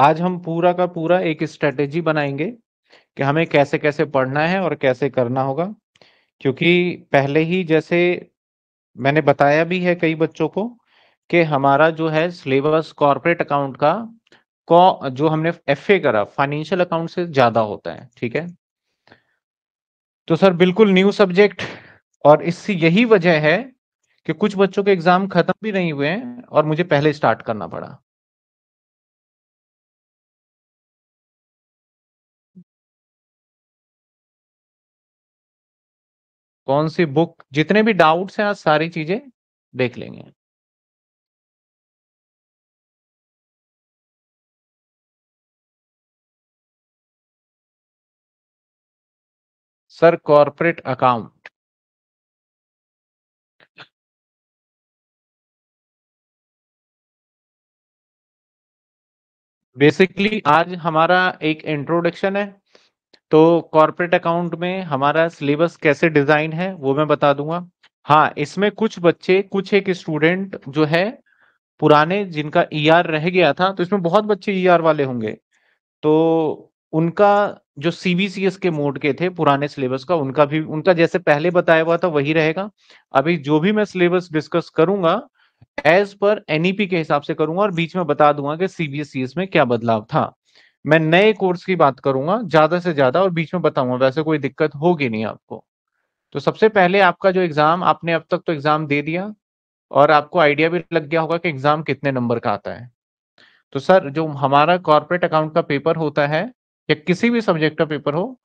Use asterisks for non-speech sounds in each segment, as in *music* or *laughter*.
आज हम पूरा का पूरा एक स्ट्रेटेजी बनाएँगे कि हमें कैसे-कैसे पढ़ना है और कैसे करना होगा। क्योंकि पहले ही जैसे मैंने बताया भी है कई बच्चों को कि हमारा जो है सिलेबस कॉर्पोरेट अकाउंट का को जो हमने एफए करा फाइनेंशियल अकाउंट से ज़्यादा होता है, ठीक है? तो सर बिल्कुल न्यू सब्जेक्ट और इससे यही वजह है कि कुछ बच्चों के एग्ज़ाम खत्म भी नहीं हुए हैं और मुझे पहले स्टार्ट करना पड़ा। कौन-सी बुक जितने भी डाउट्स हैं, आज सारी चीज़ें देख लेंगे। Sir corporate account. बेसिकली आज हमारा एक इंट्रोडक्शन है। तो कॉर्पोरेट अकाउंट में हमारा सिलेबस कैसे डिज़ाइन है वो मैं बता दूँगा हाँ, इसमें कुछ बच्चे कुछ एक स्टूडेंट जो है पुराने जिनका ई ईआर रह गया था तो इसमें बहुत बच्चे ई ईआर वाले होंगे। तो उनका जो सीबीसीएस के मोड के थे पुराने सिलेबस का उनका भी उनका जैसे पहले बताया हुआ था वही रहेगा। अभी जो भी मैं सिलेबस डिस्कस करूँगा एज़ पर एनईपी के हिसाब से करूँगा और बीच में बता दूँगा कि सीबीसीएस में क्या बदलाव था। मैं नए कोर्स की बात करूँगा ज़्यादा से ज़्यादा और बीच में बताऊँगा वैसे कोई दिक्कत होगी नहीं आपको। तो सबसे पहले आपका जो एग्ज़ाम आपने अब तक तो एग्ज़ाम दे दिया और आपको आइडिया भी लग गया होगा कि एग्ज़ाम कितने नंबर का आता है। तो सर जो हमारा कॉर्पोरेट अकाउंट का पेपर होता है या किसी भी सब्जेक्ट का पेपर हो,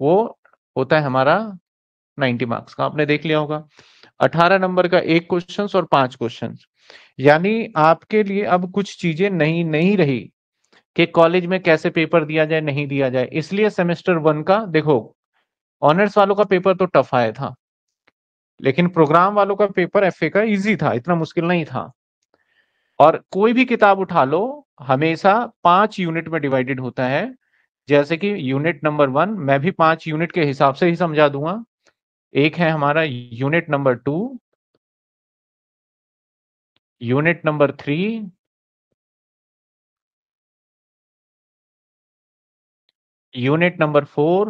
वो होता है हमारा 90 मार्क्स का आपने देख लिया होगा। 18 नंबर का एक क्वेश्चन और पाँच क्वेश्चन यानी आपके लिए अब कुछ चीज़ें नई नहीं रही कि कॉलेज में कैसे पेपर दिया जाए, नहीं दिया जाए। इसलिए सेमेस्टर वन का देखो ऑनर्स वालों का पेपर तो टफ आया था। लेकिन प्रोग्राम वालों का पेपर एफए का इजी था, इतना मुश्किल नहीं था। और कोई भी किताब उठा लो, हमेशा पाँच यूनिट में डिवाइडेड होता है। जैसे कि यूनिट नंबर वन मैं भी पाँच यूनिट के हिसाब से ही समझा दूँगा एक है हमारा unit number two unit number 3 unit number 4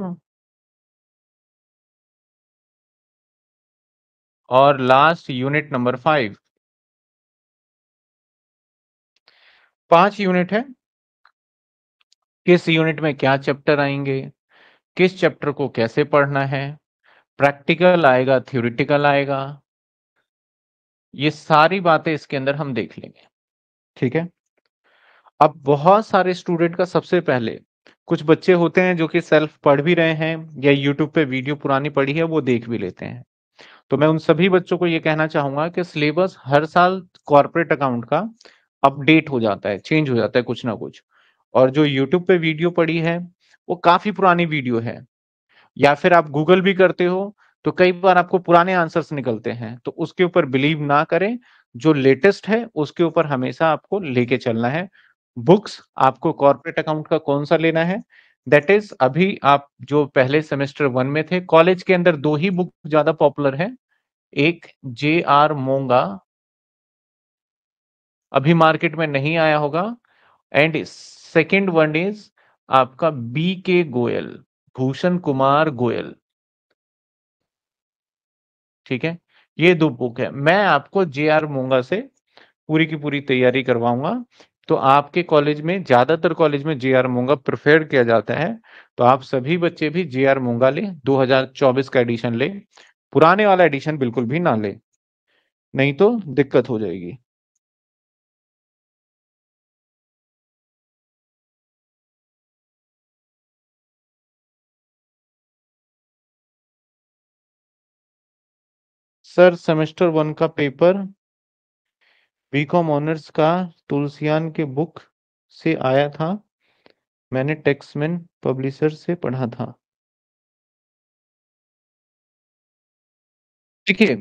और लास्ट यूनिट नंबर 5 5 यूनिट है। किस यूनिट में क्या चैप्टर आएँगे किस चैप्टर को कैसे पढ़ना है, प्रैक्टिकल आएगा, थ्योरेटिकल आएगा। ये सारी बातें इसके अंदर हम देख लेंगे, ठीक है? अब बहुत सारे स्टूडेंट का सबसे पहले कुछ बच्चे होते हैं जो कि सेल्फ पढ़ भी रहे हैं या यूट्यूब पे वीडियो पुरानी पड़ी है वो देख भी लेते हैं। तो मैं उन सभी बच्चों को ये कहना चाहूँगा कि सिलेबस हर साल कॉर्पोरेट अकाउंट का अपडेट हो जाता है, चेंज हो जाता है कुछ ना कुछ। और जो यूट्यूब पे वीडियो पड़ी है, वो काफ़ी पुरानी वीडियो है। या फिर आप गूगल भी करते हो, तो कई बार आपको पुराने आंसर्स निकलते हैं, तो उसके ऊपर बिलीव ना करें। जो लेटेस्ट है, उसके ऊपर हमेशा आपको लेके चलना है। बुक्स आपको कॉर्पोरेट अकाउंट का कौन-सा लेना है, दैट इज़ अभी आप जो पहले सेमेस्टर वन में थे, कॉलेज के अंदर दो ही बुक ज़्यादा पॉपुलर है एक जे आर मोंगा अभी मार्केट में नहीं आया होगा एंड सेकेंड वन इज़ आपका बी.के. गोयल, भूषण कुमार गोयल। ठीक है? ये दो बुक है। मैं आपको जे आर मोंगा से पूरी की पूरी तैयारी करवाऊँगा। तो आपके कॉलेज में ज़्यादातर कॉलेज में जे.आर. मोंगा प्रेफ़र्ड किया जाता है। तो आप सभी बच्चे भी जे जे.आर. मोंगा लें, 2024 का एडिशन लें। पुराने वाला एडिशन बिल्कुल भी ना लें। नहीं तो दिक्कत हो जाएगी। सर सेमेस्टर वन का पेपर बीकॉम ऑनर्स का तुलसियान के बुक से आया था। मैंने टेक्समैन पब्लिशर से पढ़ा था। ठीक है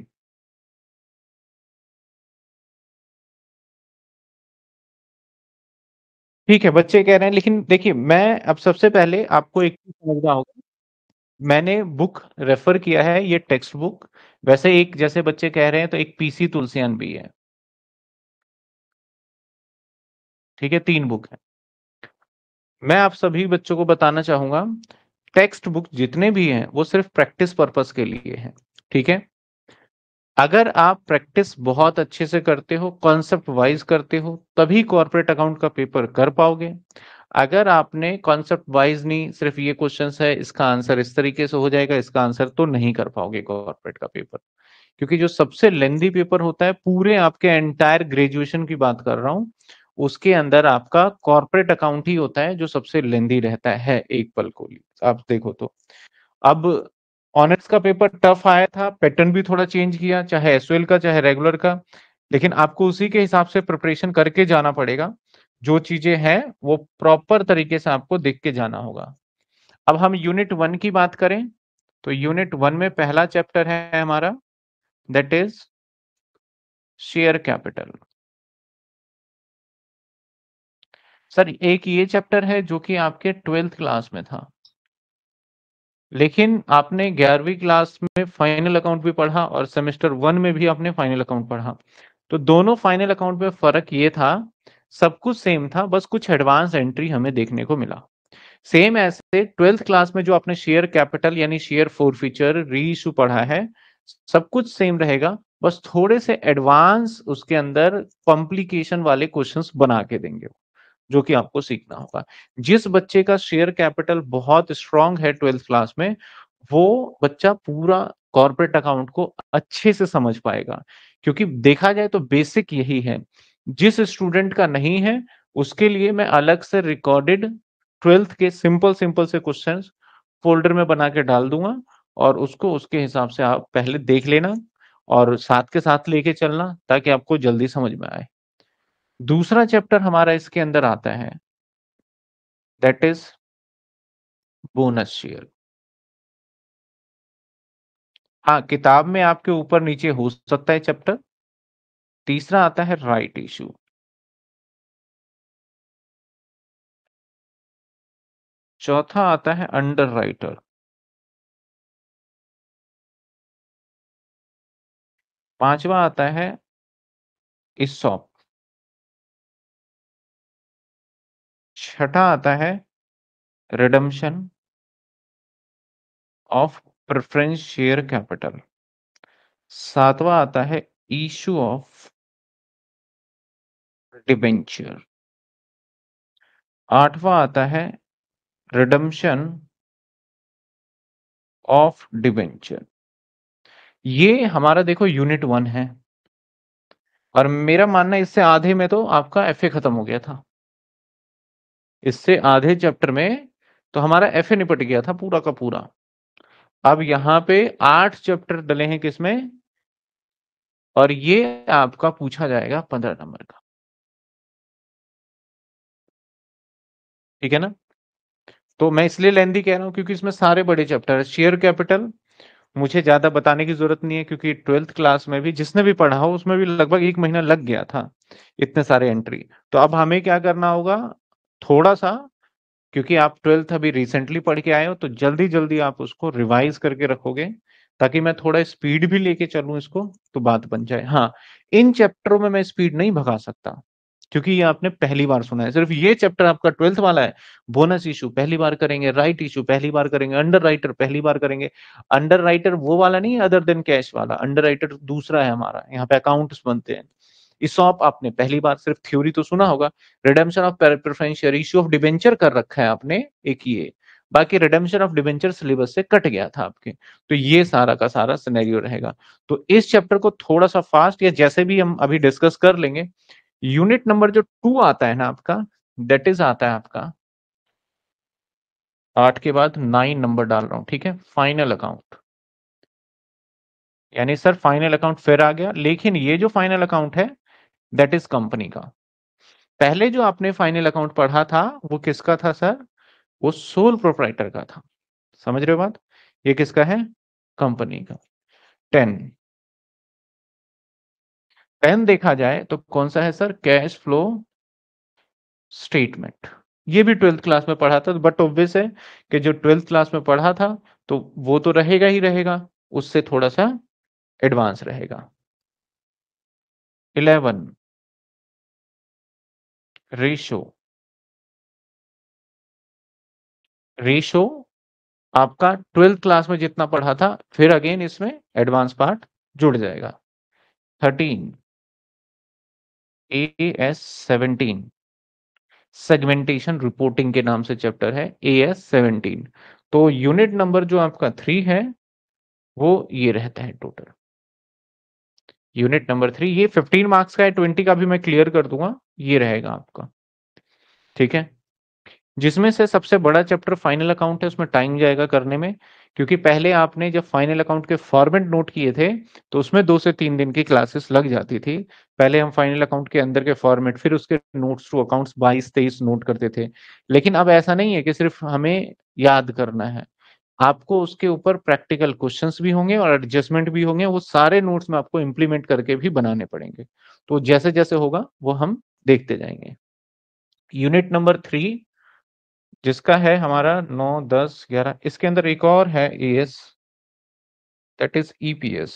ठीक है, बच्चे कह रहे हैं लेकिन देखिए मैं अब सबसे पहले आपको एक चीज़ समझना होगा। मैंने बुक रेफ़र किया है ये टेक्स्ट बुक। वैसे एक जैसे बच्चे कह रहे हैं तो एक पीसी तुलसियान भी है। ठीक है, 3 बुक है। मैं आप सभी बच्चों को बताना चाहूँगा टेक्स्ट बुक जितने भी हैं वो सिर्फ़ प्रैक्टिस पर्पस के लिए हैं ठीक है? अगर आप प्रैक्टिस बहुत अच्छे से करते हो कॉन्सेप्ट वाइज करते हो तभी कॉर्पोरेट अकाउंट का पेपर कर पाओगे। अगर आपने कॉन्सेप्ट वाइज नहीं सिर्फ़ ये क्वेश्चंस है इसका आंसर इस तरीके से हो जाएगा इसका आंसर तो नहीं कर पाओगे कॉर्पोरेट का पेपर क्योंकि जो सबसे लेंदी पेपर होता है पूरे आपके एंटायर ग्रेजुएशन की बात कर रहा हूँ उसके अंदर आपका कॉर्पोरेट अकाउंट ही होता है, जो सबसे लेंदी रहता है एक पल को आप देखो तो। अब ऑनर्स का पेपर टफ आया था पैटर्न भी थोड़ा चेंज किया, चाहे एस का, चाहे रेगुलर का, लेकिन आपको उसी के हिसाब से प्रिपरेशन करके जाना पड़ेगा। जो चीज़ें हैं, वो प्रॉपर तरीके से आपको देख के जाना होगा। अब हम यूनिट वन की बात करें तो यूनिट वन में पहला चैप्टर है हमारा that is share capital sir, एक ये चैप्टर है जो कि आपके ट्वेल्थ क्लास में था। लेकिन आपने ग्यारहवीं क्लास में फाइनल अकाउंट भी पढ़ा और सेमेस्टर वन में भी आपने फाइनल अकाउंट पढ़ा। तो दोनों फाइनल अकाउंट में फ़र्क ये था, सब कुछ सेम था, बस कुछ एडवांस एंट्री हमें देखने को मिला। सेम ऐसे ट्वेल्थ क्लास में जो आपने शेयर कैपिटल यानी share forfeiture reissue पढ़ा है, सब कुछ सेम रहेगा, बस थोड़े से एडवांस उसके अंदर कॉम्प्लिकेशन वाले क्वेश्चंस बना के देंगे। जो कि आपको सीखना होगा। जिस बच्चे का शेयर कैपिटल बहुत स्ट्रांग है ट्वेल्थ क्लास में, वो बच्चा पूरा कॉर्पोरेट अकाउंट को अच्छे से समझ पाएगा। क्योंकि देखा जाए तो बेसिक यही है। जिस स्टूडेंट का नहीं है, उसके लिए मैं अलग से रिकॉर्डेड ट्वेल्थ के सिंपल सिंपल से क्वेश्चंस फोल्डर में बना के डाल दूँगा और उसको उसके हिसाब से आप पहले देख लेना और साथ के साथ लेके चलना ताकि आपको जल्दी समझ में आए। दूसरा चैप्टर हमारा इसके अंदर आता है। दैट इज़ बोनस शेयर हाँ किताब में आपके ऊपर नीचे हो सकता है चैप्टर। तीसरा आता है राइट इशू चौथा आता है अंडर राइटर पांचवा आता है इसॉप छठा आता है redemption of preference share capital सातवां आता है इशू ऑफ़ डिबेंचर आठवां आता है रिडम्शन ऑफ़ डिबेंचर ये हमारा देखो यूनिट वन है। और मेरा मानना इससे आधे में तो आपका एफए खत्म हो गया था। इससे आधे चैप्टर में तो हमारा एफ़ निपट गया था पूरा का पूरा। अब यहाँ पे आठ चैप्टर डले हैं किसमें? और ये आपका पूछा जाएगा पंद्रह नंबर का। ठीक है ना? तो मैं इसलिए लेंदी कह रहा हूँ क्योंकि इसमें सारे बड़े चैप्टर शेयर कैपिटल मुझे ज़्यादा बताने की ज़रूरत नहीं है क्योंकि ट्वेल्थ क्लास में भी जिसने भी पढ़ा हो उसमें भी लगभग एक महीना लग गया था इतने सारे एंट्री तो अब हमें क्या करना होगा? थोड़ा सा क्योंकि आप ट्वेल्थ अभी रिसेंटली पढ़ के आए हो तो जल्दी जल्दी आप उसको रिवाइज करके रखोगे, ताकि मैं थोड़ा स्पीड भी लेके चलूँ इसको तो बात बन जाए। हाँ इन चैप्टरों में मैं स्पीड नहीं भगा सकता, क्योंकि ये आपने पहली बार सुना है। सिर्फ़ ये चैप्टर आपका ट्वेल्थ वाला है, बोनस इशू, पहली बार करेंगे, राइट इशू, पहली बार करेंगे अंडर राइटर पहली बार करेंगे। अंडर राइटर वो वाला नहीं अदर देन कैश वाला अंडर राइटर दूसरा है हमारा, यहाँ पे अकाउंट्स बनते हैं। इसॉप आपने, पहली बार सिर्फ़ थ्योरी तो सुना होगा redemption of preferential issue of debenture कर रखा है आपने, एक ये। बाकी रिडेम्पशन ऑफ़ डिबेंचर सिलेबस से कट गया था आपके। तो ये सारा का सारा सिनेरियो रहेगा। तो इस चैप्टर को थोड़ा सा फास्ट या जैसे भी हम अभी डिस्कस कर लेंगे यूनिट नंबर जो टू आता है ना आपका दैट इज़ आता है आपका। आठ के बाद नाइन नंबर डाल रहा हूँ, ठीक है? फाइनल अकाउंट यानी सर फाइनल अकाउंट फिर आ गया। लेकिन ये जो फाइनल अकाउंट है दैट इज़ कंपनी का। पहले जो आपने फाइनल अकाउंट पढ़ा था, वो किसका था सर वो सोल प्रोपराइटर का था। समझ रहे हो बात? ये किसका है? कंपनी का। टेन टेन देखा जाए तो कौन सा है सर कैश फ्लो स्टेटमेंट ये भी ट्वेल्थ क्लास में पढ़ा था बट ऑब्वियस है कि जो ट्वेल्थ क्लास में पढ़ा था तो वो तो रहेगा ही रहेगा। उससे थोड़ा सा एडवांस रहेगा। Eleven ratio. रेशो आपका ट्वेल्थ क्लास में जितना पढ़ा था, फिर अगेन इसमें एडवांस पार्ट जुड़ जाएगा। Thirteen. A S seventeen. Segmentation reporting के नाम से चैप्टर है ए एस सेवनटीन। तो यूनिट नंबर जो आपका थ्री है, वो ये रहता है टोटल। यूनिट नंबर थ्री, ये फिफ्टीन मार्क्स का है, ट्वेंटी का भी मैं क्लियर कर दूँगा। ये रहेगा आपका। ठीक है? जिसमें से सबसे बड़ा चैप्टर फाइनल अकाउंट है, उसमें टाइम जाएगा करने में, क्योंकि पहले आपने जब फाइनल अकाउंट के फॉर्मेट नोट किए थे तो उसमें दो से तीन दिन की क्लासेस लग जाती थी। पहले हम फाइनल अकाउंट के अंदर के फॉर्मेट, फिर उसके नोट्स टू अकाउंट्स बाईस, तेईस नोट करते थे। लेकिन अब ऐसा नहीं है कि सिर्फ़ हमें याद करना है। आपको उसके ऊपर प्रैक्टिकल क्वेश्चंस भी होंगे और एडजस्टमेंट भी होंगे, वो सारे नोट्स में आपको इंप्लीमेंट करके भी बनाने पड़ेंगे। तो जैसे जैसे होगा, वो हम देखते जाएँगे। यूनिट नंबर थ्री जिसका है हमारा नौ, दस, ग्यारह, इसके अंदर एक और है A S that is EPS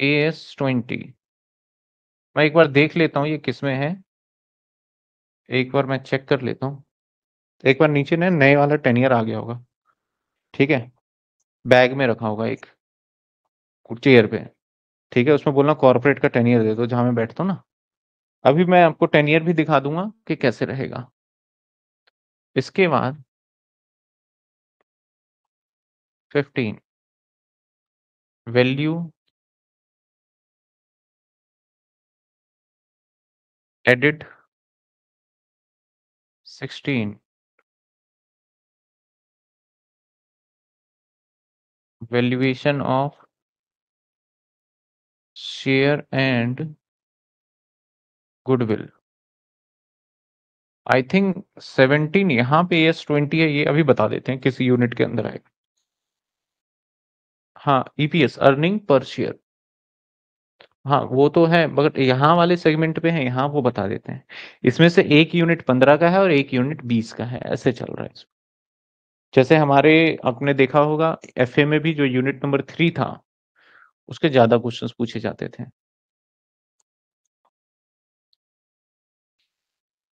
A S twenty मैं एक बार देख लेता हूँ ये किसमें है। एक बार मैं चेक कर लेता हूँ। एक बार नीचे ना नए वाला टेनियर आ गया होगा। ठीक है? बैग में रखा होगा एक। चेयर पे। ठीक है, उसमें बोलना कॉर्पोरेट का टेनियर दे दो, जहाँ मैं बैठता हूँ ना। अभी मैं आपको टेनियर भी दिखा दूँगा कि कैसे रहेगा। इसके बाद fifteen value added sixteen valuation of share and goodwill. I think seventeen यहाँ पे एस ट्वेंटी है, ये अभी बता देते हैं किसी यूनिट के अंदर आएगा हाँ ईपीएस अर्निंग पर शेयर हाँ वो तो है, मगर यहाँ वाले सेगमेंट पे है, यहाँ वो बता देते हैं। इसमें से एक यूनिट पंद्रह का है और एक यूनिट बीस का है, ऐसे चल रहा है जैसे हमारे, आपने देखा होगा एफ़ में भी जो यूनिट नंबर थ्री था उसके ज़्यादा क्वेश्चंस पूछे जाते थे।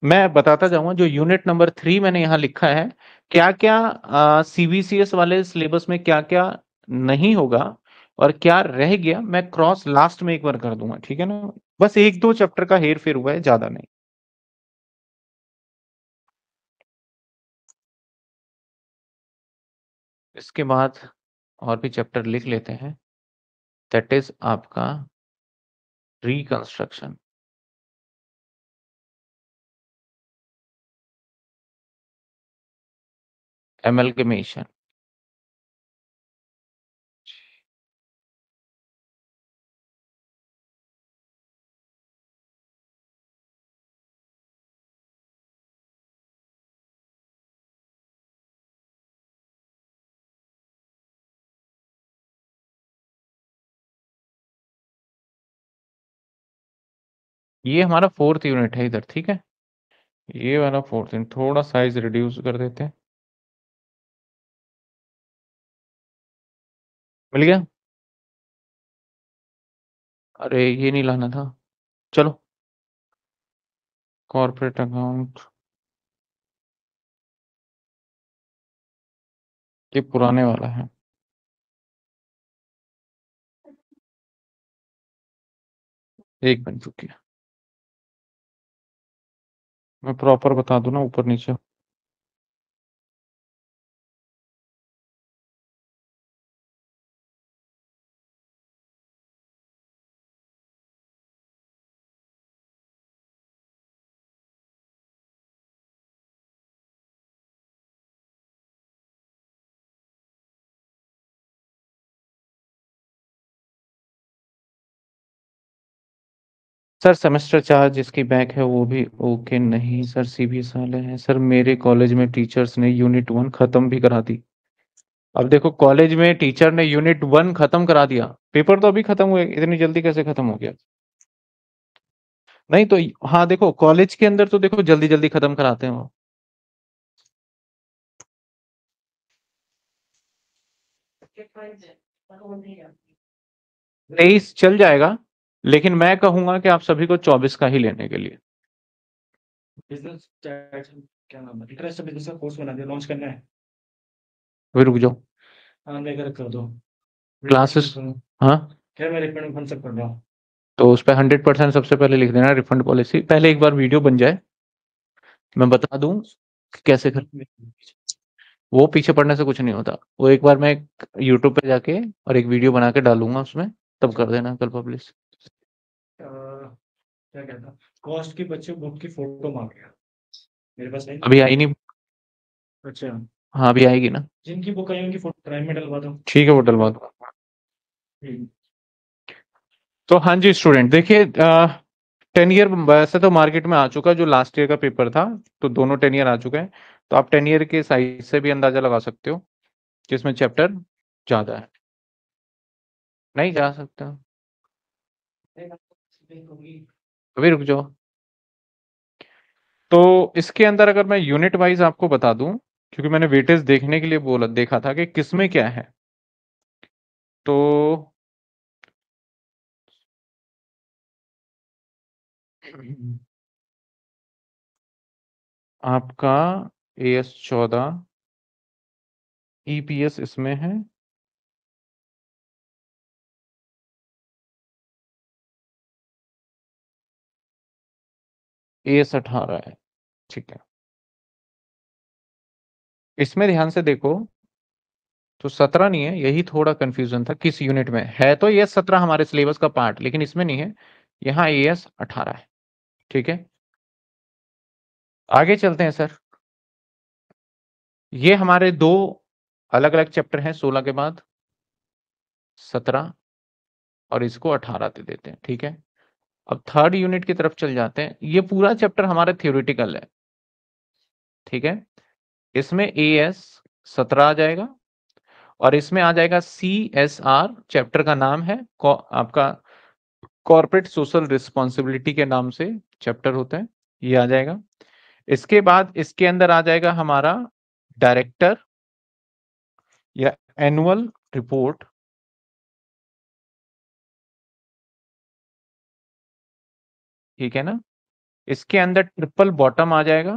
मैं बताता जाऊँगा, जो यूनिट नंबर थ्री मैंने यहाँ लिखा है क्या क्या सीबीसीएस वाले सिलेबस में क्या क्या नहीं होगा और क्या रह गया, मैं क्रॉस लास्ट में एक बार कर दूँगा, ठीक है ना? बस एक दो चैप्टर का हेर फेर हुआ है, ज़्यादा नहीं। इसके बाद और भी चैप्टर लिख लेते हैं। दैट इज़ आपका रिकंस्ट्रक्शन amalgamation. ये हमारा फोर्थ यूनिट है इधर, ठीक है? ये वाला फोर्थ यूनिट थोड़ा साइज़ रिड्यूस कर देते हैं। मिल गया? अरे, ये नहीं लाना था। चलो। कॉर्पोरेट अकाउंट ये पुराने वाला है। एक बन चुकी है। मैं प्रॉपर बता दू ना ऊपर नीचे। सर सेमेस्टर चार्ज जिसकी बैक है वो भी ओके नहीं सर सीबीएस वाले हैं। सर मेरे कॉलेज में टीचर्स ने यूनिट वन खत्म भी करा दी। अब देखो कॉलेज में टीचर ने यूनिट वन खत्म करा दिया। पेपर तो अभी खत्म हुए इतनी जल्दी कैसे खत्म हो गया? नहीं तो हाँ देखो कॉलेज के अंदर तो देखो जल्दी जल्दी खत्म कराते हैं वो। तेईस चल जाएगा। लेकिन मैं कहूँगा कि आप सभी को चौबीस का ही लेने के लिए। बिज़नेस क्या नाम है? इंटरेस्ट बिज़नेस का कोर्स बना दिया लॉन्च करना है। अभी रुक जाओ। हाँ मैं कर कर दो। क्लासेस हाँ। क्या मैं रिफंड कौन सा कर रहा हूँ। तो उस पर हंड्रेड परसेंट सबसे पहले लिख देना रिफंड पॉलिसी पहले एक बार वीडियो बन जाए। मैं बता दूँ कैसे कर वो पीछे पड़ने से कुछ नहीं होता। वो एक बार मैं यूट्यूब पे जाके और एक वीडियो बना के डालूँगा उसमें तब कर देना कल पब्लिश क्या कहता कॉस्ट की बच्चे बुक की फ़ोटो मांग गया मेरे पास नहीं। अभी आई नहीं। अच्छा। हाँ अभी आएगी ना। जिनकी बुक आई उनकी फ़ोटो प्राइम में डलवा दो? ठीक है वो डलवा दो। तो हाँ जी स्टूडेंट देखिए टेन ईयर वैसे तो मार्केट में आ चुका जो लास्ट ईयर का पेपर था तो दोनों टेन ईयर आ चुके हैं। तो आप टेन ईयर के साइज़ से भी अंदाज़ा लगा सकते हो जिसमें चैप्टर ज़्यादा है। नहीं जा सकता अभी रुक जाओ। तो इसके अंदर अगर मैं यूनिट वाइज आपको बता दूँ, क्योंकि मैंने वेटेज देखने के लिए बोला, देखा था कि किसमें क्या है। तो आपका ए एस चौदह ईपीएस इसमें है। एस अठारह है, ठीक है। इसमें ध्यान से देखो तो सत्रह नहीं है, यही थोड़ा कंफ्यूजन था किस यूनिट में। है तो ये सत्रह हमारे सिलेबस का पार्ट लेकिन इसमें नहीं है, यहाँ ए एस अठारह है, ठीक है। आगे चलते हैं, सर। ये हमारे दो अलग अलग चैप्टर हैं, सोलह के बाद, सत्रह, और इसको अठारह दे देते हैं, ठीक है। अब थर्ड यूनिट की तरफ़ चल जाते हैं। ये पूरा चैप्टर हमारा थियोरिटिकल है। ठीक है? इसमें ए एस सत्रह आ जाएगा और इसमें आ जाएगा सी एस आर चैप्टर का नाम है आपका कॉर्पोरेट सोशल रिस्पॉन्सिबिलिटी के नाम से चैप्टर होता है। ये आ जाएगा। इसके बाद इसके अंदर आ जाएगा हमारा डायरेक्टर या एनुअल रिपोर्ट ठीक है ना? इसके अंदर ट्रिपल बॉटम आ जाएगा।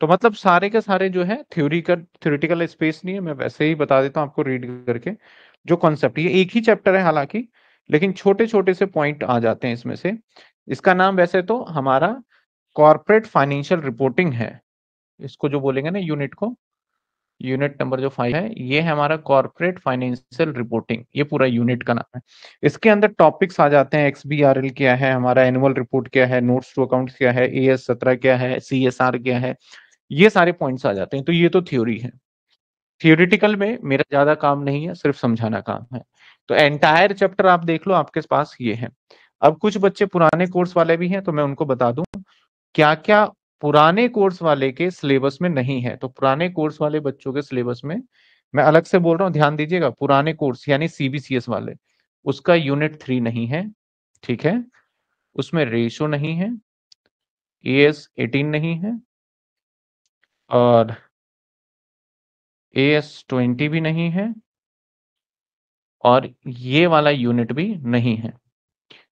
तो मतलब सारे के सारे जो है थ्योरी का थ्योरिटिकल स्पेस नहीं है, मैं वैसे ही बता देता हूँ आपको रीड करके जो कॉन्सेप्ट ये एक ही चैप्टर है हालाँकि, लेकिन छोटे छोटे से पॉइंट आ जाते हैं इसमें से। इसका नाम वैसे तो हमारा कॉर्पोरेट फाइनेंशियल रिपोर्टिंग है। इसको जो बोलेंगे ना यूनिट को यूनिट नंबर जो फाइव है, ये है हमारा कॉर्पोरेट फाइनेंशियल रिपोर्टिंग ये पूरा यूनिट का नाम है। इसके अंदर टॉपिक्स आ जाते हैं एक्स बी आर एल क्या है, हमारा एनुअल रिपोर्ट क्या है नोट्स टू अकाउंट क्या है ए एस सत्रह क्या है सी एस आर क्या है, ये सारे पॉइंट्स आ जाते हैं। तो ये तो थ्योरी है। थियोरिटिकल में मेरा ज़्यादा काम नहीं है, सिर्फ़ समझाना काम है। तो एंटायर चैप्टर आप देख लो, आपके पास ये है। अब कुछ बच्चे पुराने कोर्स वाले भी हैं तो मैं उनको बता दूँ क्या क्या पुराने कोर्स वाले के सिलेबस में नहीं है। तो पुराने कोर्स वाले बच्चों के सिलेबस में, मैं अलग से बोल रहा हूँ, ध्यान दीजिएगा, पुराने कोर्स यानी सीबीसीएस वाले, उसका यूनिट थ्री नहीं है, ठीक है? उसमें रेशो नहीं है एस एटीन नहीं है, और ए एस ट्वेंटी भी नहीं है, और ये वाला यूनिट भी नहीं है,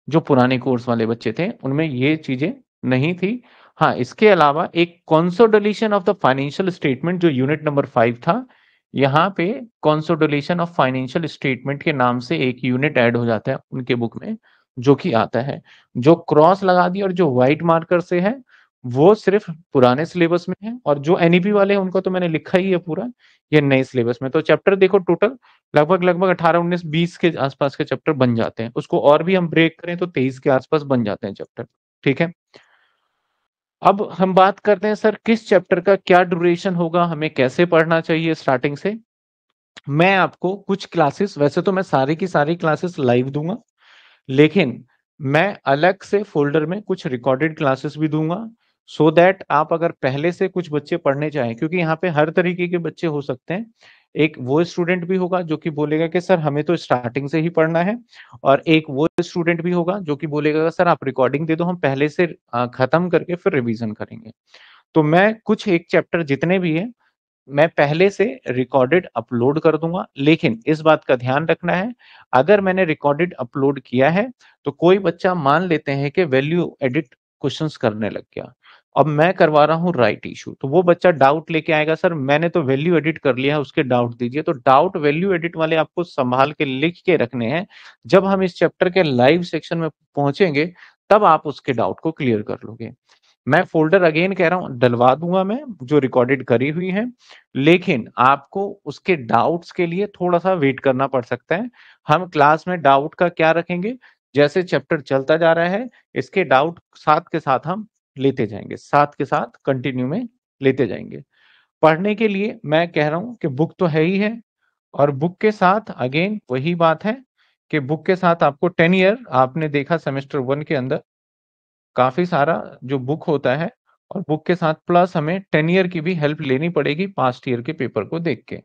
जो पुराने कोर्स वाले बच्चे थे, उनमें ये चीज़ें नहीं थी। हाँ इसके अलावा एक consolidation of the financial statement जो यूनिट नंबर फाइव था, यहाँ पे कॉन्सोडोलेशन ऑफ़ फाइनेंशियल स्टेटमेंट के नाम से एक यूनिट ऐड हो जाता है उनके बुक में, जो कि आता है। जो क्रॉस लगा दी और जो व्हाइट मार्कर से है, वो सिर्फ़ पुराने सिलेबस में है और जो एनईपी वाले हैं, उनको तो मैंने लिखा ही है पूरा, ये नए सिलेबस में। तो चैप्टर देखो टोटल लगभग लगभग अठारह, उन्नीस, बीस के आसपास के चैप्टर बन जाते हैं। उसको और भी हम ब्रेक करें तो तेईस के आसपास बन जाते हैं चैप्टर ठीक है? अब हम बात करते हैं, सर, किस चैप्टर का क्या ड्यूरेशन होगा, हमें कैसे पढ़ना चाहिए स्टार्टिंग से? मैं आपको कुछ क्लासेस, वैसे तो मैं सारी की सारी क्लासेस लाइव दूँगा, लेकिन मैं अलग से फोल्डर में कुछ रिकॉर्डेड क्लासेस भी दूँगा सो so दैट आप अगर पहले से कुछ बच्चे पढ़ने चाहें, क्योंकि यहाँ पे हर तरीके के बच्चे हो सकते हैं। एक वो स्टूडेंट भी होगा जो कि बोलेगा कि, सर, हमें तो स्टार्टिंग से ही पढ़ना है। और एक वो स्टूडेंट भी होगा जो कि बोलेगा, सर, आप रिकॉर्डिंग दे दो, हम पहले से खत्म करके फिर रिवीजन करेंगे। तो मैं कुछ एक चैप्टर जितने भी है, मैं पहले से रिकॉर्डेड अपलोड कर दूँगा। लेकिन इस बात का ध्यान रखना है, अगर मैंने रिकॉर्डेड अपलोड किया है तो कोई बच्चा मान लेते हैं कि वैल्यू एडिट क्वेश्चंस करने लग गया। अब मैं करवा रहा हूँ राइट इशू तो वो बच्चा डाउट लेके आएगा, सर, मैंने तो वैल्यू एडिट कर लिया है, उसके डाउट दीजिए। तो डाउट वैल्यू एडिट वाले आपको संभाल के लिख के रखने हैं। जब हम इस चैप्टर के लाइव सेक्शन में पहुँचेंगे, तब आप उसके डाउट को क्लियर कर लोगे। मैं फोल्डर अगेन कह रहा हूँ, डलवा दूँगा मैं, जो रिकॉर्डेड करी हुई है। लेकिन आपको उसके डाउट्स के लिए थोड़ा सा वेट करना पड़ सकता है। हम क्लास में डाउट का क्या रखेंगे? जैसे चैप्टर चलता जा रहा है, इसके डाउट साथ के साथ हम लेते जाएँगे, साथ के साथ कंटिन्यू में लेते जाएँगे। पढ़ने के लिए मैं कह रहा हूँ कि बुक तो है ही है और बुक के साथ अगेन वही बात है कि बुक के साथ आपको टेन ईयर आपने देखा सेमेस्टर वन के अंदर काफ़ी सारा जो बुक होता है और बुक के साथ प्लस हमें टेन ईयर की भी हेल्प लेनी पड़ेगी पास्ट ईयर के पेपर को देख के।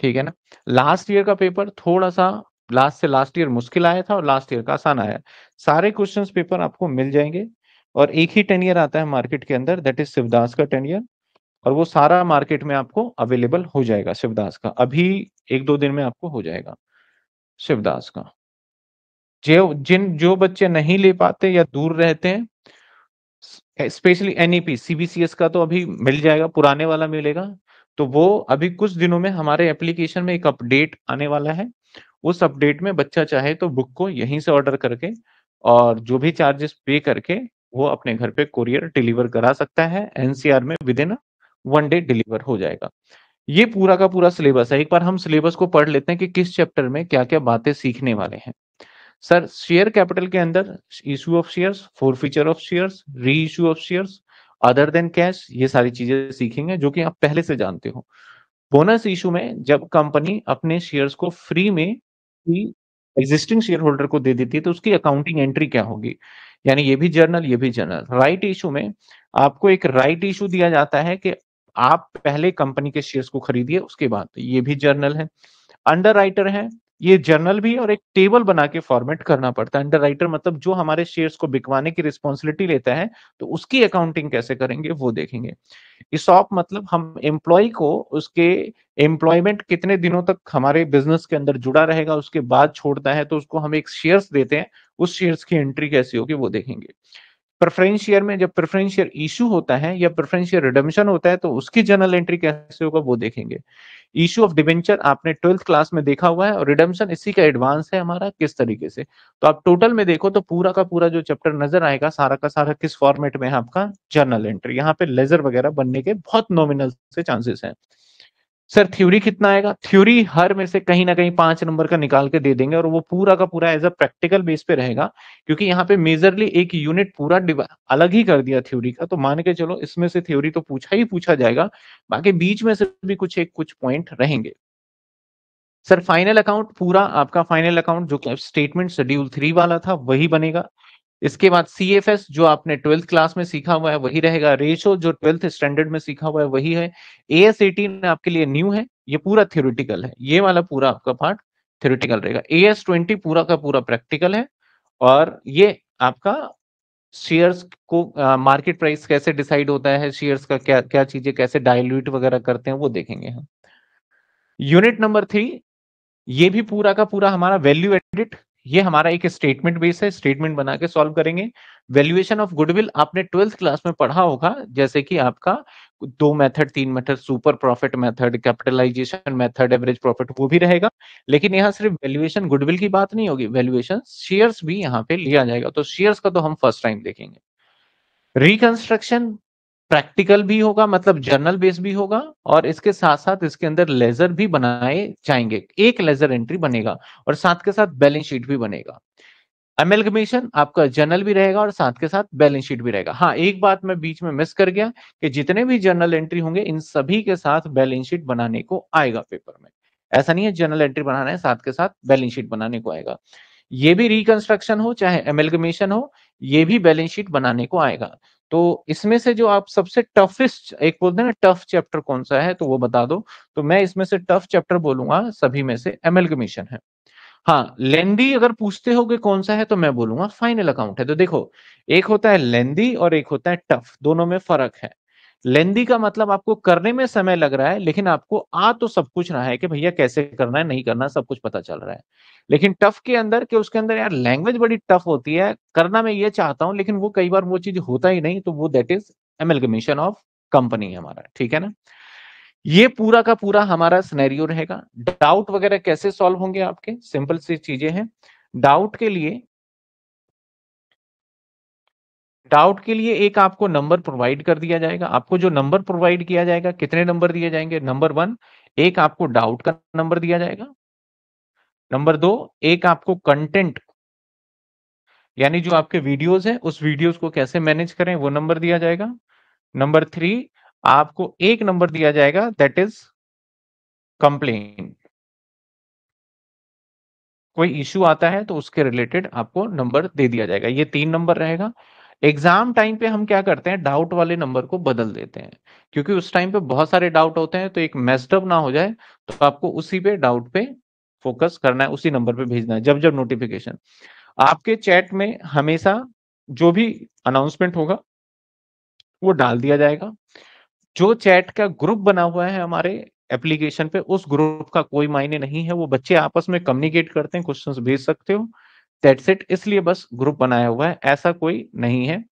ठीक है ना? लास्ट ईयर का पेपर थोड़ा सा लास्ट से लास्ट ईयर मुश्किल आया था और लास्ट ईयर का आसान आया। सारे क्वेश्चन पेपर आपको मिल जाएँगे। और एक ही टेन ईयर आता है मार्केट के अंदर दैट इज़ शिवदास का टेन ईयर और वो सारा मार्केट में आपको अवेलेबल हो जाएगा शिवदास का। अभी एक दो दिन में आपको हो जाएगा शिवदास का। जो, जिन, जो बच्चे नहीं ले पाते या दूर रहते हैं स्पेशली एनईपी सीबीसीएस का तो अभी मिल जाएगा, पुराने वाला मिलेगा तो वो अभी कुछ दिनों में हमारे एप्लीकेशन में एक अपडेट आने वाला है। उस अपडेट में बच्चा चाहे तो बुक को यहीं से ऑर्डर करके और जो भी चार्जेस पे करके वो अपने घर पे कुरियर डिलीवर करा सकता है एनसीआर में within one day deliver हो जाएगा। ये पूरा का पूरा सिलेबस है। एक बार हम सिलेबस को पढ़ लेते हैं कि किस चैप्टर में क्या क्या बातें सीखने वाले हैं। सर शेयर कैपिटल के अंदर issue of shares forfeiture of shares reissue of shares other than cash ये सारी चीज़ें सीखेंगे, जो कि आप पहले से जानते हो। बोनस इशू में जब कंपनी अपने शेयर्स को फ्री में एग्जिस्टिंग शेयर होल्डर को दे देती है तो उसकी अकाउंटिंग एंट्री क्या होगी? यानी ये भी जर्नल ये भी जर्नल राइट इशू में आपको एक राइट इशू दिया जाता है कि आप पहले कंपनी के शेयर्स को खरीदिए, उसके बाद ये भी जर्नल है. अंडर राइटर है ये जर्नल भी और एक टेबल बना के फॉर्मेट करना पड़ता है। अंडर राइटर मतलब जो हमारे शेयर्स को बिकवाने की रिस्पॉन्सिबिलिटी लेता है तो उसकी अकाउंटिंग कैसे करेंगे, वो देखेंगे। इसॉप मतलब हम एम्प्लॉय को उसके एम्प्लॉयमेंट कितने दिनों तक हमारे बिज़नेस के अंदर जुड़ा रहेगा, उसके बाद छोड़ता है तो उसको हम एक शेयर्स देते हैं, उस शेयर्स की एंट्री कैसी होगी वो देखेंगे। प्रेफरेंस शेयर में जब प्रेफरेंस शेयर इशू होता है या प्रेफरेंस शेयर रिडम्शन होता है तो उसकी जर्नल एंट्री कैसे होगा वो देखेंगे। इशू ऑफ़ डिवेंचर आपने ट्वेल्थ क्लास में देखा हुआ है और रिडम्शन इसी का एडवांस है हमारा किस तरीके से? तो आप टोटल में देखो तो पूरा का पूरा जो चैप्टर नज़र आएगा, सारा का सारा किस फॉर्मेट में है आपका? जर्नल एंट्री यहाँ पे लेजर वगैरह बनने के बहुत नॉमिनल से चांसेस हैं। सर थ्योरी कितना आएगा? थ्योरी हर में से कहीं ना कहीं पाँच नंबर का निकाल के दे देंगे और वो पूरा का पूरा एज अ प्रैक्टिकल बेस पे रहेगा, क्योंकि यहाँ पे मेजरली एक यूनिट पूरा अलग ही कर दिया थ्योरी का। तो मान के चलो, इसमें से थ्योरी तो पूछा ही पूछा जाएगा, बाकी बीच में से भी कुछ एक, कुछ पॉइंट रहेंगे। सर फाइनल अकाउंट पूरा आपका फाइनल अकाउंट जो स्टेटमेंट शेड्यूल थ्री वाला था, वही बनेगा। इसके बाद सी एफ़ एस जो आपने ट्वेल्थ क्लास में सीखा हुआ है वही रहेगा। रेशो जो ट्वेल्थ स्टैंडर्ड में सीखा हुआ है वही है। ए एस एटीन आपके लिए न्यू है ये पूरा थ्योरिटिकल है। ये वाला पूरा आपका पार्ट थ्योरिटिकल रहेगा। ए एस ट्वेंटी पूरा का पूरा प्रैक्टिकल है और ये आपका शेयर्स को मार्केट uh, प्राइस कैसे डिसाइड होता है शेयर्स का क्या क्या चीज़ें कैसे डायल्यूट वगैरह करते हैं वो देखेंगे हम। यूनिट नंबर थ्री ये भी पूरा का पूरा हमारा वैल्यू एडिट ये हमारा एक स्टेटमेंट बेस है स्टेटमेंट बना के सॉल्व करेंगे। वैल्यूएशन ऑफ़ गुडविल आपने ट्वेल्थ क्लास में पढ़ा होगा, जैसे कि आपका दो मेथड तीन method super profit method capitalisation method average profit वो भी रहेगा। लेकिन यहाँ सिर्फ़ वैल्यूएशन गुडविल की बात नहीं होगी वैल्यूएशन शेयर्स भी यहाँ पे लिया जाएगा। तो शेयर्स का तो हम फ़र्स्ट टाइम देखेंगे। रिकंस्ट्रक्शन प्रैक्टिकल भी होगा मतलब जर्नल बेस भी होगा और इसके साथ साथ इसके अंदर लेजर भी बनाए जाएँगे। एक लेजर एंट्री बनेगा और साथ के साथ बैलेंस शीट भी बनेगा। एमेलगमेशन आपका जर्नल भी रहेगा और साथ के साथ बैलेंस शीट भी रहेगा। हाँ एक बात मैं बीच में मिस कर गया कि जितने भी जर्नल एंट्री होंगे, इन सभी के साथ बैलेंस शीट बनाने को आएगा पेपर में। ऐसा नहीं है जर्नल एंट्री बनाना है, साथ के साथ बैलेंस शीट बनाने को आएगा। ये भी रिकंस्ट्रक्शन हो, चाहे एमेलगमेशन हो, ये भी बैलेंस शीट बनाने को आएगा। तो इसमें से जो आप सबसे टफेस्ट एक बोलते हैं ना टफ चैप्टर कौन सा है तो वो बता दो। तो मैं इसमें से टफ चैप्टर बोलूँगा, सभी में से एमएलगमेशन है। हाँ लेंदी अगर पूछते हो कि कौन सा है तो मैं बोलूँगा फाइनल अकाउंट है। तो देखो, एक होता है लेंदी और एक होता है टफ दोनों में फ़र्क है। लेंदी का मतलब आपको करने में समय लग रहा है, लेकिन आपको आ तो सब कुछ रहा है कि भैया कैसे करना है, नहीं करना सब कुछ पता चल रहा है। लेकिन टफ के अंदर कि उसके अंदर यार लैंग्वेज बड़ी टफ होती है, करना मैं ये चाहता हूँ, लेकिन वो कई बार वो चीज़ होता ही नहीं तो वो that is amalgamation of company हमारा, ठीक है ना? ये पूरा का पूरा हमारा स्नेरियो रहेगा। डाउट वगैरह कैसे सॉल्व होंगे आपके? सिंपल सी चीज़ें हैं। डाउट के लिए डाउट के लिए एक आपको नंबर प्रोवाइड कर दिया जाएगा। आपको जो नंबर प्रोवाइड किया जाएगा, कितने नंबर दिए जाएँगे? नंबर वन एक आपको डाउट का नंबर दिया जाएगा। नंबर दो, एक आपको कंटेंट यानी जो आपके वीडियोस हैं, उस वीडियोस को कैसे मैनेज करें, वो नंबर दिया जाएगा। नंबर थ्री आपको एक नंबर दिया जाएगा दैट इज़ कंप्लेन कोई इश्यू आता है तो उसके रिलेटेड आपको नंबर दे दिया जाएगा। ये तीन नंबर रहेगा। एग्ज़ाम टाइम पे हम क्या करते हैं? डाउट वाले नंबर को बदल देते हैं। क्योंकि उस टाइम पे बहुत सारे डाउट होते हैं तो एक मेस्डअप ना हो जाए तो आपको उसी पे डाउट पे फोकस करना है, उसी नंबर पे भेजना है जब जब नोटिफिकेशन आपके चैट में हमेशा जो भी अनाउंसमेंट होगा, वो डाल दिया जाएगा। जो चैट का ग्रुप बना हुआ है हमारे एप्लीकेशन पे, उस ग्रुप का कोई मायने नहीं है, वो बच्चे आपस में कम्युनिकेट करते हैं क्वेश्चंस भेज सकते हो। दैट्स इट इसलिए बस ग्रुप बनाया हुआ है। ऐसा कोई नहीं है।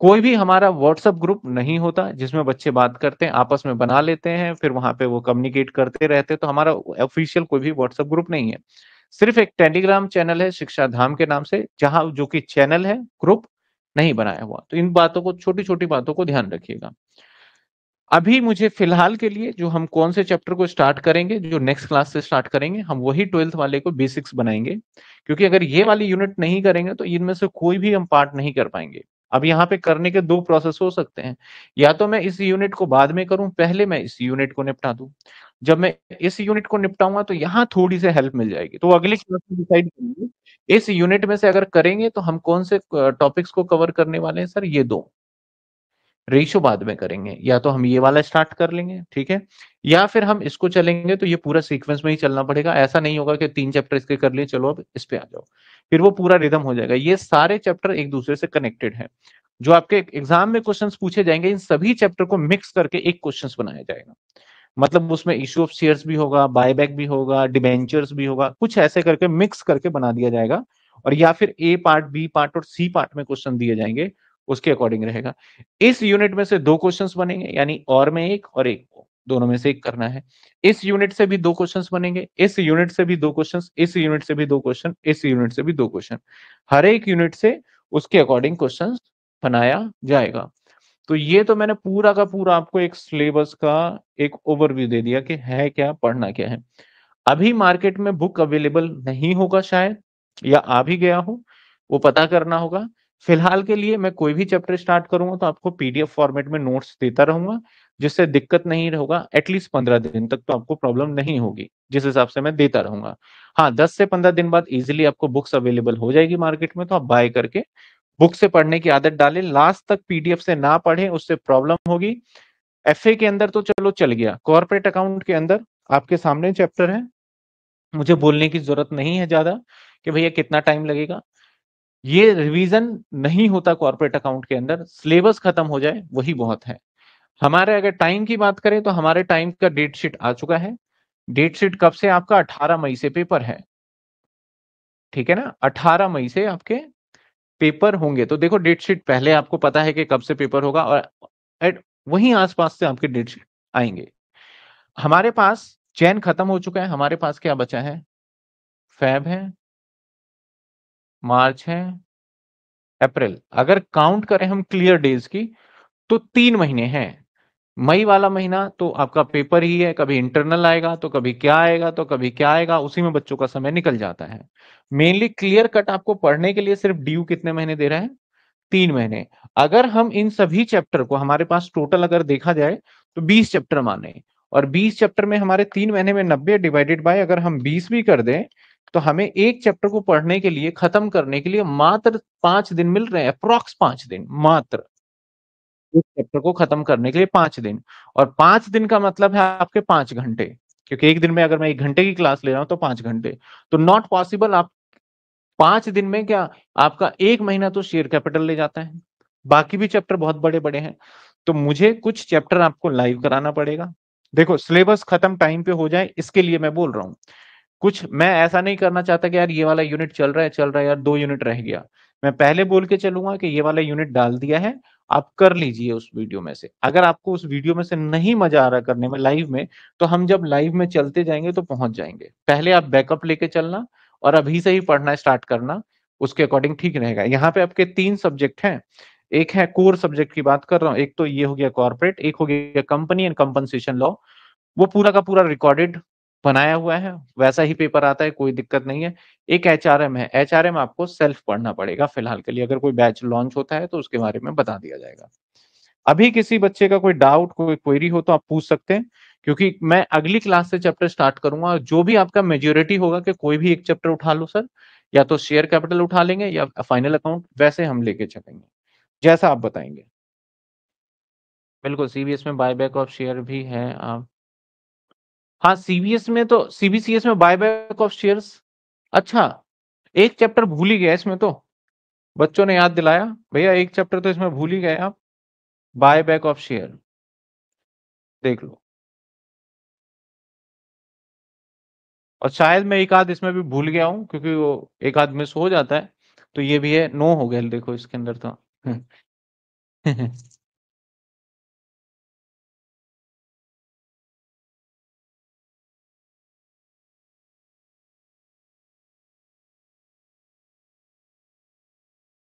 कोई भी हमारा व्हाट्सएप ग्रुप नहीं होता, जिसमें बच्चे बात करते हैं, आपस में बना लेते हैं, फिर वहाँ पे वो कम्युनिकेट करते रहते तो हमारा ऑफिशियल कोई भी व्हाट्सएप ग्रुप नहीं है। सिर्फ़ एक टेलीग्राम चैनल है शिक्षा धाम के नाम से, जहाँ जो कि चैनल है ग्रुप नहीं बनाया हुआ। तो इन बातों को छोटी छोटी बातों को ध्यान रखिएगा। अभी मुझे फ़िलहाल के लिए जो हम कौन से चैप्टर को स्टार्ट करेंगे, जो नेक्स्ट क्लास से स्टार्ट करेंगे, हम वही ट्वेल्थ वाले को बेसिक्स बनाएँगे। क्योंकि अगर ये वाली यूनिट नहीं करेंगे तो इनमें से कोई भी हम पार्ट नहीं कर पाएँगे। अब यहाँ पे करने के दो प्रोसेस हो सकते हैं। या तो मैं इस यूनिट को बाद में करूँ, पहले मैं इस यूनिट को निपटा दूँ। जब मैं इस यूनिट को निपटाऊँगा तो यहाँ थोड़ी सी हेल्प मिल जाएगी। तो अगली क्लास में डिसाइड करेंगे। इस यूनिट में से अगर करेंगे तो हम कौन से टॉपिक्स को कवर करने वाले हैं? सर, ये दो। रेशो बाद में करेंगे, या तो हम ये वाला स्टार्ट कर लेंगे, ठीक है? या फिर हम इसको चलेंगे तो ये पूरा सीक्वेंस में ही चलना पड़ेगा। ऐसा नहीं होगा कि तीन चैप्टर इसके कर लिए, चलो अब इस पे आ जाओ। फिर वो पूरा रिदम हो जाएगा। ये सारे चैप्टर एक दूसरे से कनेक्टेड है। जो आपके एग्ज़ाम में क्वेश्चन पूछे जाएँगे, इन सभी चैप्टर को मिक्स करके एक क्वेश्चन बनाया जाएगा। मतलब उसमें इश्यू ऑफ़ शेयर्स भी होगा बायबैक भी होगा डिबेंचर्स भी होगा, कुछ ऐसे करके मिक्स करके बना दिया जाएगा। और या फिर ए पार्ट बी पार्ट और सी पार्ट में क्वेश्चन दिए जाएँगे। उसके अकॉर्डिंग रहेगा। इस यूनिट में से दो क्वेश्चंस बनेंगे, यानी और में एक और एक, दोनों में से एक करना है। इस यूनिट से भी दो क्वेश्चंस बनेंगे, इस यूनिट से भी दो क्वेश्चंस इस यूनिट से भी दो क्वेश्चन इस यूनिट से भी दो क्वेश्चन हर एक यूनिट से उसके अकॉर्डिंग क्वेश्चन बनाया जाएगा। तो ये तो मैंने पूरा का पूरा आपको एक सिलेबस का एक ओवरव्यू दे दिया कि है क्या, पढ़ना क्या है। अभी मार्केट में बुक अवेलेबल नहीं होगा शायद, या आ भी गया हो, वो पता करना होगा। फ़िलहाल के लिए मैं कोई भी चैप्टर स्टार्ट करूँगा तो आपको पीडीएफ फॉर्मेट में नोट्स देता रहूँगा, जिससे दिक्कत नहीं होगा एटलीस्ट पंद्रह दिन तक तो आपको प्रॉब्लम नहीं होगी, जिस हिसाब से मैं देता रहूँगा। हाँ दस से पंद्रह दिन बाद इजिली आपको बुक्स अवेलेबल हो जाएगी मार्केट में तो आप बाय करके बुक से पढ़ने की आदत डालें। लास्ट तक पीडीएफ से ना पढ़ें, उससे प्रॉब्लम होगी। एफए के अंदर तो चलो चल गया। कॉर्पोरेट अकाउंट के अंदर आपके सामने चैप्टर है। मुझे बोलने की ज़रूरत नहीं है ज़्यादा कि भैया कितना टाइम लगेगा। ये रिवीजन नहीं होता कॉर्पोरेट अकाउंट के अंदर सिलेबस खत्म हो जाए, वही बहुत है। हमारे अगर टाइम की बात करें तो हमारे टाइम का डेट शीट आ चुका है। डेट शीट कब से आपका? 18 मई से पेपर है। ठीक है ना? 18 मई से आपके पेपर होंगे। तो देखो डेट शीट पहले आपको पता है कि कब से पेपर होगा और एट वहीं आसपास से आपके डेट शीट आएँगे। हमारे पास चैन खत्म हो चुका है। हमारे पास क्या बचा है? फैब है। मार्च है, अप्रैल। अगर काउंट करें हम क्लियर डेज़ की तो तीन महीने हैं। मई वाला महीना तो आपका पेपर ही है, कभी इंटरनल आएगा तो कभी क्या आएगा तो कभी क्या आएगा, उसी में बच्चों का समय निकल जाता है। मेनली क्लियर कट आपको पढ़ने के लिए सिर्फ़ ड्यू कितने महीने दे रहा है? तीन महीने। अगर हम इन सभी चैप्टर को, हमारे पास टोटल अगर देखा जाए तो बीस चैप्टर माने। और बीस चैप्टर में हमारे तीन महीने में नब्बे डिवाइडेड बाय अगर हम बीस भी कर दें तो हमें एक चैप्टर को पढ़ने के लिए, खत्म करने के लिए मात्र पाँच दिन मिल रहे हैं अप्रोक्स पाँच दिन, मात्र। एक चैप्टर को खत्म करने के लिए पाँच दिन, और पाँच दिन का मतलब है आपके पाँच घंटे, क्योंकि एक दिन में अगर मैं एक घंटे की क्लास ले रहा हूँ तो पाँच घंटे। तो नॉट पॉसिबल आप पाँच दिन में क्या, आपका एक महीना तो शेयर कैपिटल ले जाता है। बाकी भी चैप्टर बहुत बड़े बड़े हैं। तो मुझे कुछ चैप्टर आपको लाइव कराना पड़ेगा। देखो सिलेबस खत्म टाइम पे हो जाए, इसके लिए मैं बोल रहा हूँ। कुछ मैं ऐसा नहीं करना चाहता कि यार ये वाला यूनिट चल रहा है, चल रहा है, यार दो यूनिट रह गया। मैं पहले बोल के चलूँगा कि ये वाला यूनिट डाल दिया है, आप कर लीजिए उस वीडियो में से। अगर आपको उस वीडियो में से नहीं मज़ा आ रहा करने में लाइव में तो हम जब लाइव में चलते जाएँगे तो पहुँच जाएँगे। पहले आप बैकअप लेके चलना और अभी से ही पढ़ना स्टार्ट करना, उसके अकॉर्डिंग ठीक रहेगा। यहाँ पे आपके तीन सब्जेक्ट हैं। एक है कोर सब्जेक्ट की बात कर रहा हूँ, एक तो ये हो गया कॉर्पोरेट एक हो गया कंपनी एंड कंपनसेशन लॉ वो पूरा का पूरा रिकॉर्डेड बनाया हुआ है, वैसा ही पेपर आता है, कोई दिक्कत नहीं है। एक एचआरएम है, एचआरएम आपको सेल्फ पढ़ना पड़ेगा फ़िलहाल के लिए, अगर कोई बैच लॉन्च होता है तो उसके बारे में बता दिया जाएगा। अभी किसी बच्चे का कोई डाउट, कोई क्वेरी हो तो आप पूछ सकते हैं, क्योंकि मैं अगली क्लास से चैप्टर स्टार्ट करूँगा जो भी आपका मेजोरिटी होगा कि कोई भी एक चैप्टर उठा लो सर, या तो शेयर कैपिटल उठा लेंगे या फाइनल अकाउंट, वैसे हम लेके चलेंगे, जैसा आप बताएँगे। बिल्कुल सीबीएस में बायबैक ऑफ़ शेयर भी है, आप हाँ सीबीएस में तो सीबीसीएस में बायबैक ऑफ़ शेयर्स अच्छा एक चैप्टर भूल ही गया इसमें तो। बच्चों ने याद दिलाया, भैया, एक चैप्टर तो इसमें भूल ही गए आप। बाय बैक ऑफ़ शेयर देख लो। और शायद मैं एक आध इसमें भी भूल गया हूँ, क्योंकि वो एक आध मिस हो जाता है। तो ये भी है नो हो गया, देखो इसके अंदर तो। *laughs*